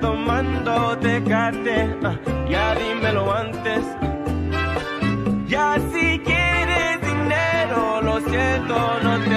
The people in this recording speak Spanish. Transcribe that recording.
Tomando tecate, ah, ya dímelo antes. Ya si quieres dinero, lo siento, no te